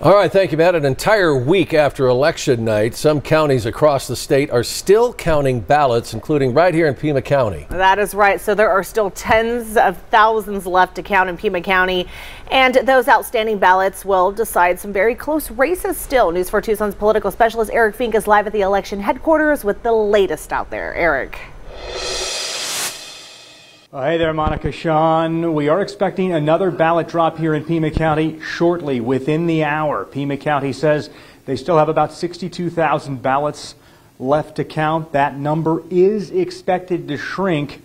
All right, thank you, Matt. An entire week after election night, some counties across the state are still counting ballots, including right here in Pima County. That is right. So there are still tens of thousands left to count in Pima County, and those outstanding ballots will decide some very close races still. News 4 Tucson's political specialist Eric Fink is live at the election headquarters with the latest out there. Eric. Uh, hey there, Monica Sean. We are expecting another ballot drop here in Pima County shortly, within the hour. Pima County says they still have about 62,000 ballots left to count. That number is expected to shrink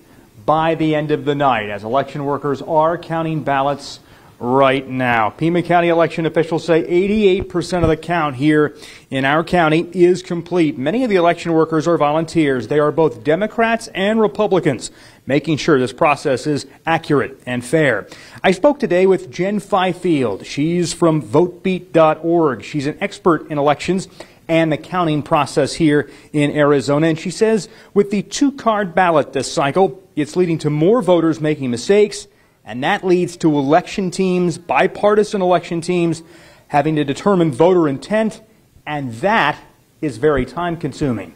by the end of the night as election workers are counting ballots right now. Pima County election officials say 88% of the count here in our county is complete. Many of the election workers are volunteers. They are both Democrats and Republicans, making sure this process is accurate and fair. I spoke today with Jen Fifield. She's from votebeat.org. She's an expert in elections and the counting process here in Arizona. And she says with the two card ballot this cycle, it's leading to more voters making mistakes and that leads to election teams, bipartisan election teams, having to determine voter intent, and that is very time consuming.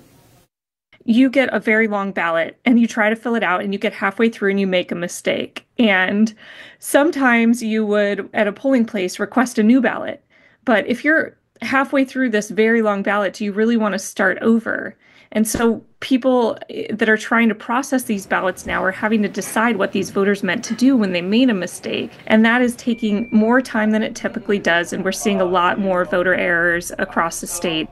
You get a very long ballot and you try to fill it out and you get halfway through and you make a mistake. And sometimes you would, at a polling place, request a new ballot. But if you're halfway through this very long ballot, do you really want to start over? And so people eh, that are trying to process these ballots now are having to decide what these voters meant to do when they made a mistake. And that is taking more time than it typically does. And we're seeing a lot more voter errors across the state.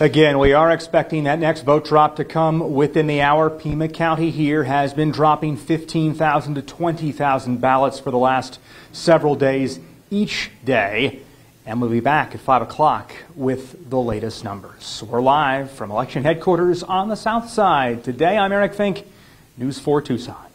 Again, we are expecting that next vote drop to come within the hour. Pima County here has been dropping 15,000 to 20,000 ballots for the last several days each day. And we'll be back at 5 o'clock with the latest numbers. We're live from election headquarters on the south side. Today, I'm Eric Fink, News 4 Tucson.